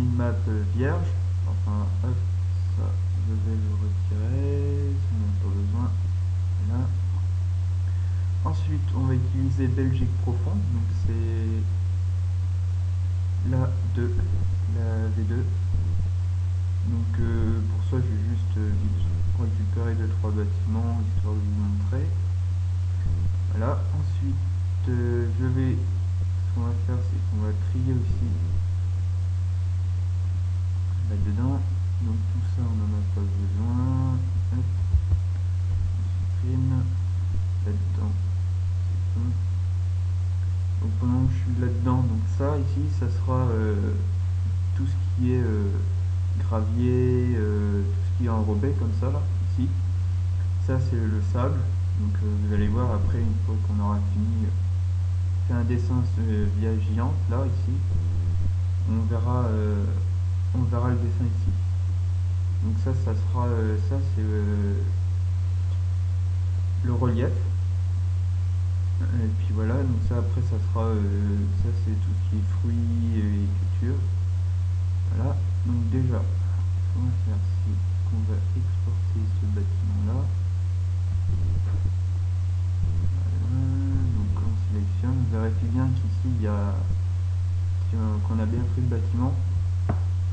une map vierge. Enfin, hop, ça, je vais le retirer, ça n'a pas besoin. Ensuite, on va utiliser Belgique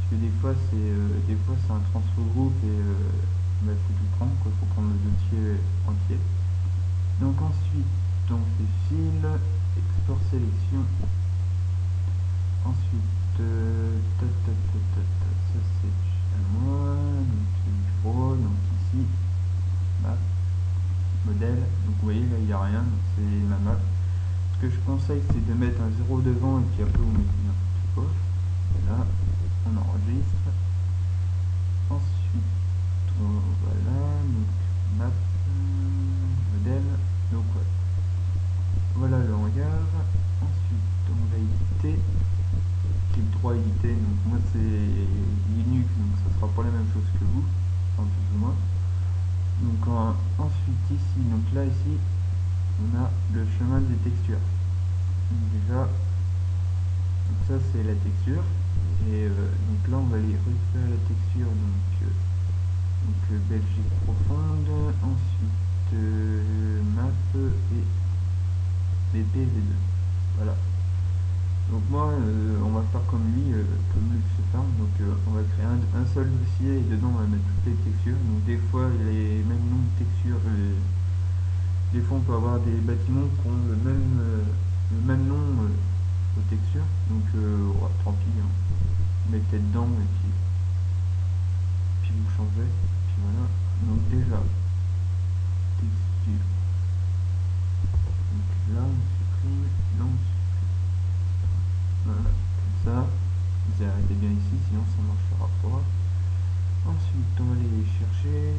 que des fois c'est euh, c'est un transfo groupe et il bah, faut tout prendre, il faut prendre le dossier entier. Donc ensuite donc les fil, export sélection. Ensuite, euh, ça c'est à moi, donc c'est donc ici, map, modèle, donc vous voyez là il n'y a rien, c'est ma map. Ce que je conseille c'est de mettre un 0 devant et puis après vous mettez n'importe quoi. Et là, on enregistre. Ensuite, voilà, donc map, modèle, donc. Voilà le hangar. Ensuite, on va éditer. Clic droit éditer. Donc moi c'est Linux, donc ça sera pas la même chose que vous, enfin plus ou moins. Donc ensuite ici, donc là ici, on a le chemin des textures. Déjà, ça c'est la texture. Et euh, donc là on va aller récupérer la texture donc, euh, donc euh, Belgique profonde, ensuite map et BPV2. Voilà. Donc moi, on va faire comme lui, euh, comme Luxe Farm. Donc on va créer un, seul dossier et dedans on va mettre toutes les textures. Donc des fois, les mêmes noms de textures. des fois, on peut avoir des bâtiments qui ont le même, le même nom aux textures. Donc pis, hein. Mettez dedans et puis, puis vous changez. Puis voilà. Donc déjà, texture là on supprime, là on supprime. Voilà, comme ça, vous arrêtez bien ici, sinon ça ne marchera pas. Ensuite, on va aller chercher.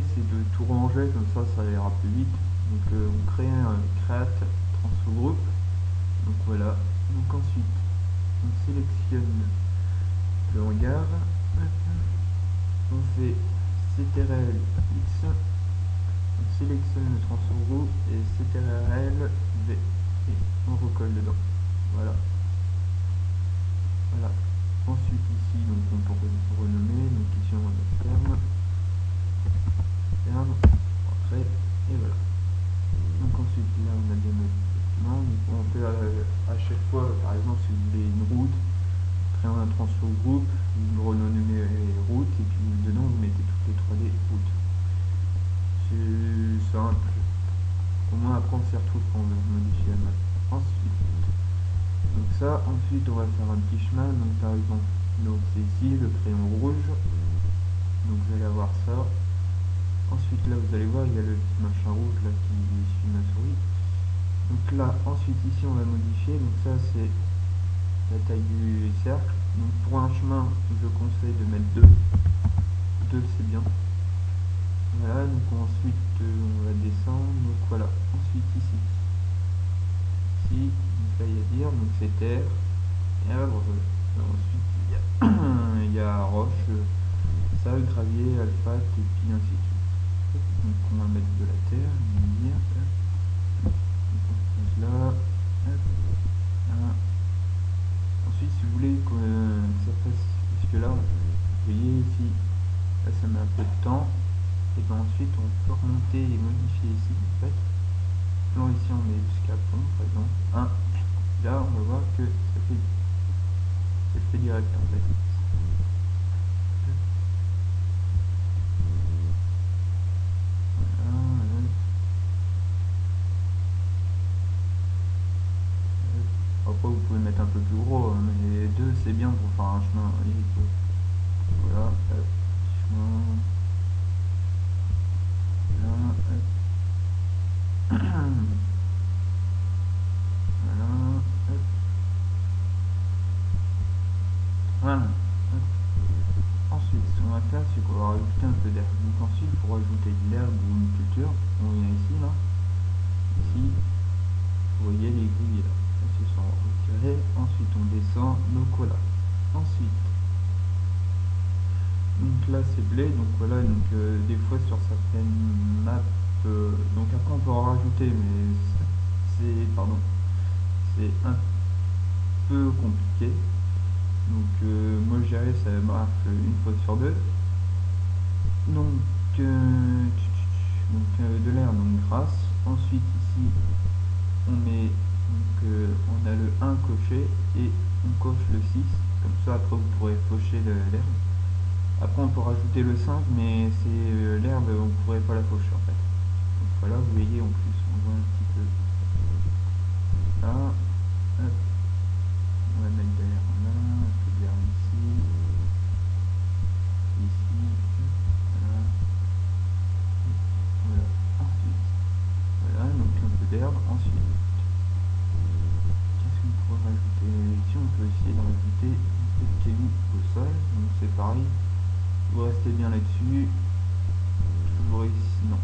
C'est de tout ranger, comme ça, ça ira plus vite. Donc, euh, on crée un create transfo group. Donc voilà. Donc ensuite, on sélectionne le hangar. On fait CTRL X. On sélectionne le transfert et CTRL V. Et on recolle dedans. Voilà. Voilà. Ensuite ici, donc on peut renommer. Donc ici on va ferme. Et voilà. Donc ensuite là on a bien notre on peut à chaque fois, par exemple si vous voulez une route, créer un transfert groupe, vous renommez les routes et puis dedans vous mettez toutes les 3D routes. C'est simple. Au moins après on s'y retrouve quand on veut la map. Ensuite, donc ça, ensuite on va faire un petit chemin. Donc par exemple, donc c'est ici le crayon rouge. Donc vous allez avoir ça. Ensuite là vous allez voir il y a le petit machin rouge là qui suit ma souris. Donc là ensuite ici on va modifier. Donc ça c'est la taille du cercle. Donc pour un chemin je conseille de mettre 2. 2 c'est bien. Voilà, donc ensuite euh, on va descendre, donc voilà, ensuite ici. Ici, là il y a dire, donc c'est terre, arbre, ensuite il y a, y a roche, sable, gravier, alpha, et puis ainsi de suite. Donc on va mettre de la terre, on pose là, Ensuite si vous voulez que, ça fasse, parce que là, vous voyez ici, là ça met un peu de temps, et bien ensuite on peut remonter et modifier ici en fait. Ici on met jusqu'à pont par exemple. 1 là on va voir que ça fait ça fait direct en fait Vous restez bien là-dessus. Toujours ici. Non,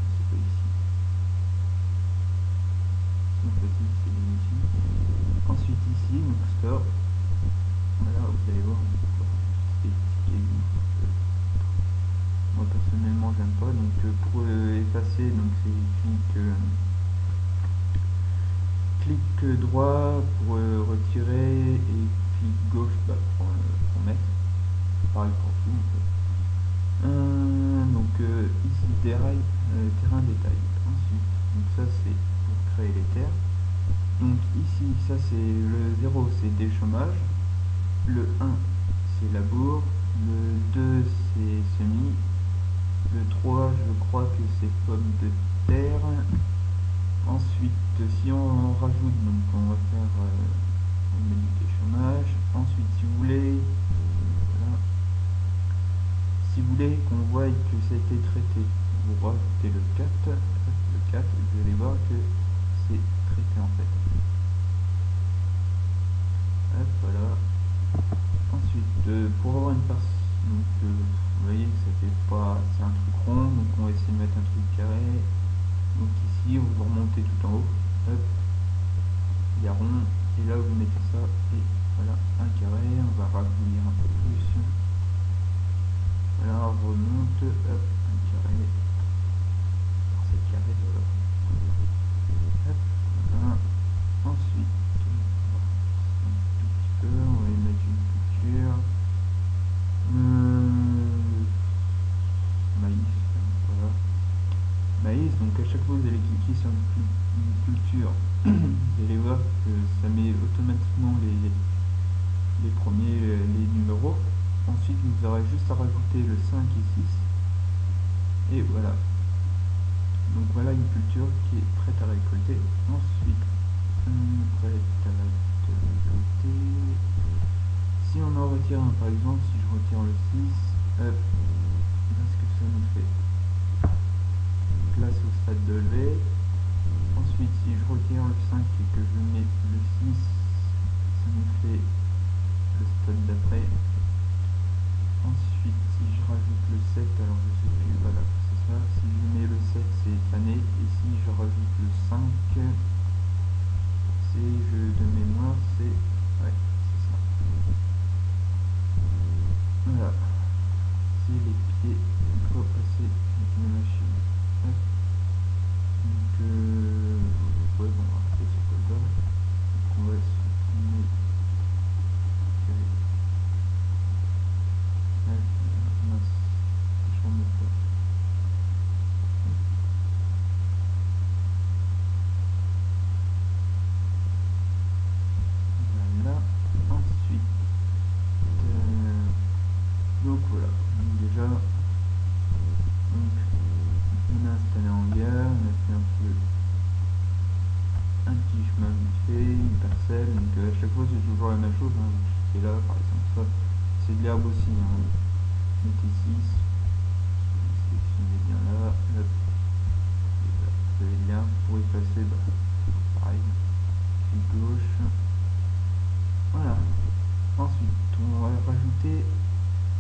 une parcelle, donc à chaque fois c'est toujours la même chose, hein. c'est là par exemple ça, c'est de l'herbe aussi, hein. mettez 6, sélectionnez bien là, là, vous avez l'herbe, pour passer, bah, pareil, clic gauche, voilà, ensuite on va rajouter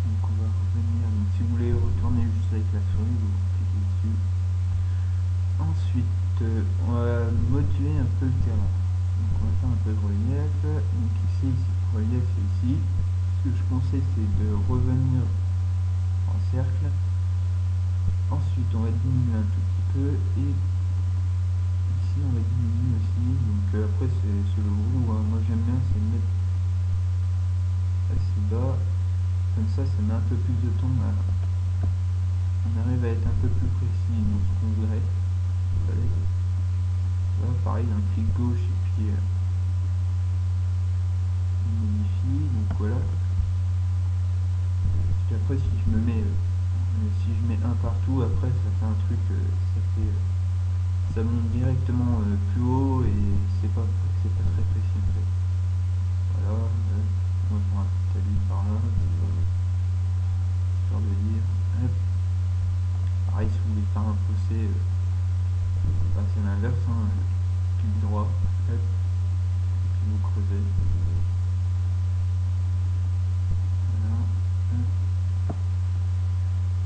donc on va revenir, donc si vous voulez retourner juste avec la souris, vous cliquez dessus. Ensuite, euh, on va moduler un peu le terrain. On va faire un peu de relief. Donc ici, ici relief c'est ici. Ce que je conseille c'est de revenir en cercle. Ensuite on va diminuer un tout petit peu et ici on va diminuer aussi. Donc euh, après c'est selon vous, hein. moi j'aime bien c'est mettre assez bas comme ça, ça met un peu plus de temps. On arrive à être un peu plus précis dans ce qu'on voudrait. Pareil, un clic gauche euh, modifie, donc voilà. Puis après, si je me mets, euh, si je mets un partout, après ça fait un truc, euh, ça fait, ça monte directement plus haut et c'est pas, c'est pas très précis en fait. Voilà, on va faire un petit talus par là de dire pareil si vous voulez faire un bah, c'est l'inverse hein, droit hop, et puis vous creusez. Voilà,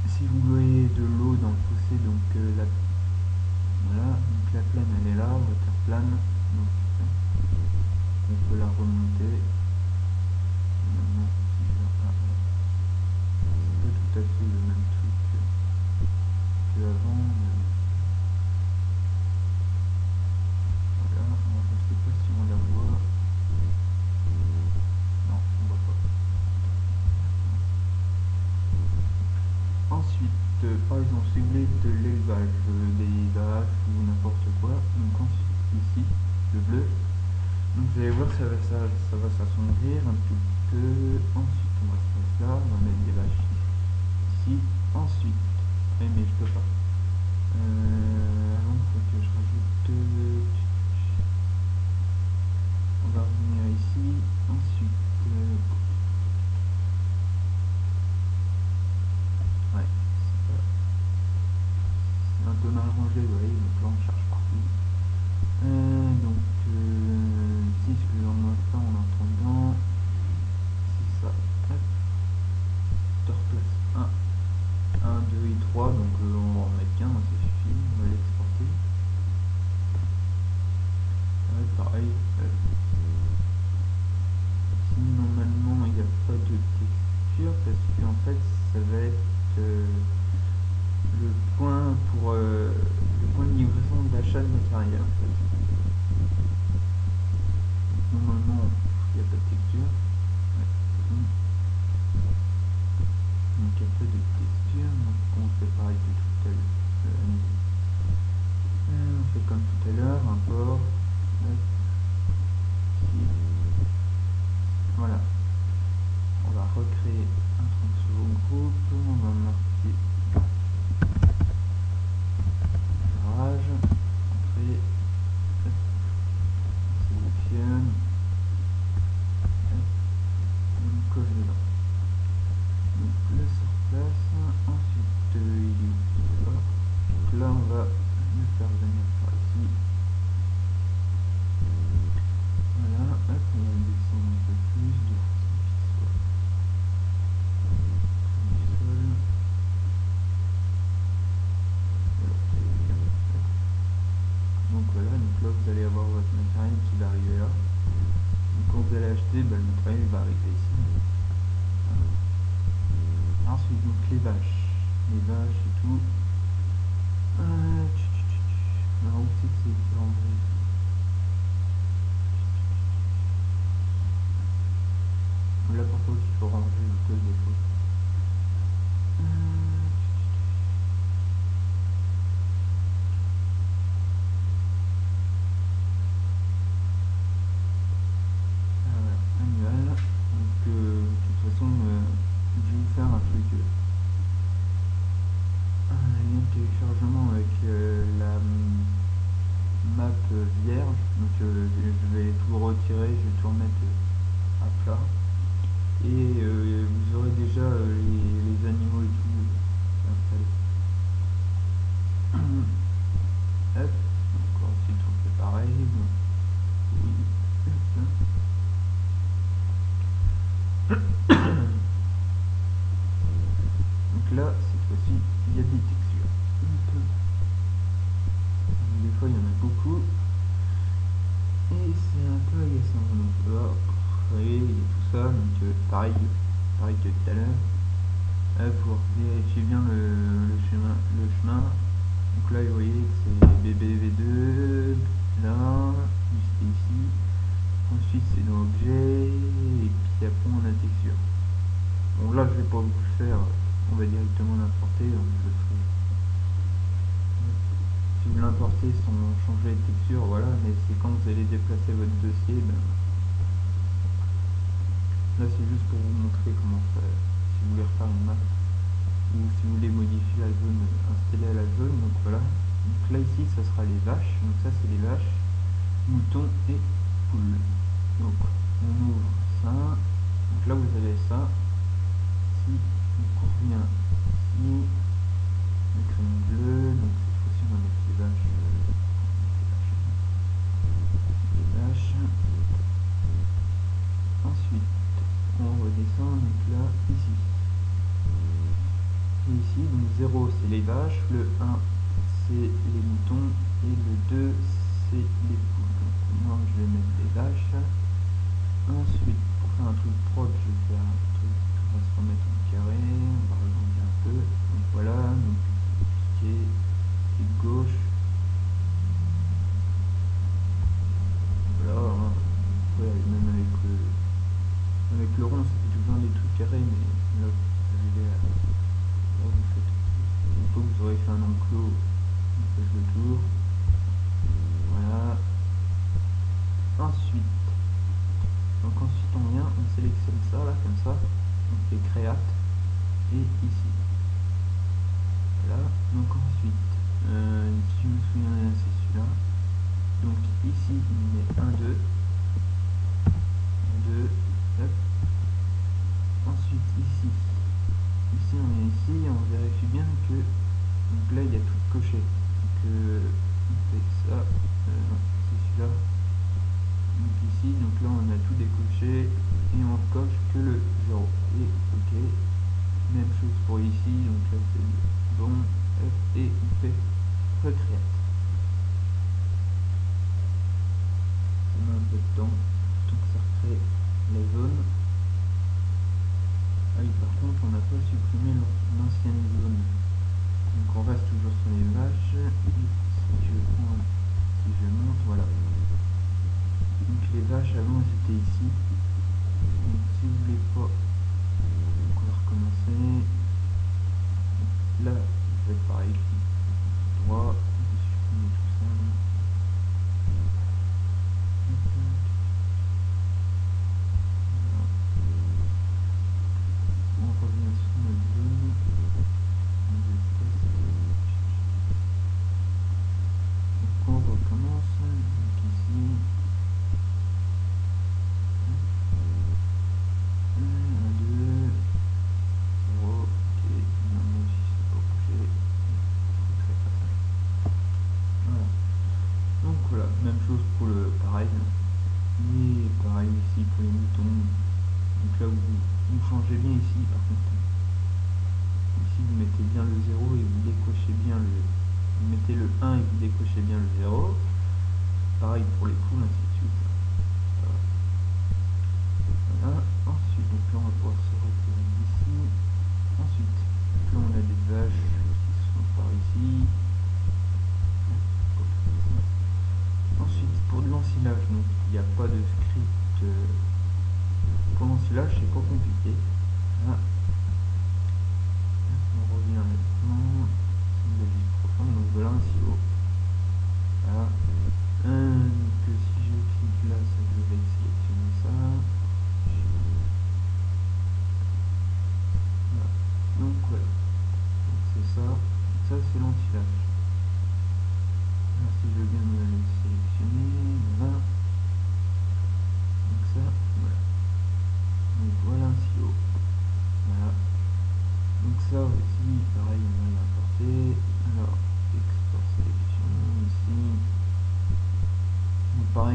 si vous voyez de l'eau dans le fossé donc euh, la voilà donc la plaine elle est là water plane donc on peut la remonter. Tout à fait le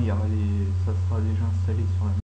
il y aura les, ça sera déjà installé sur la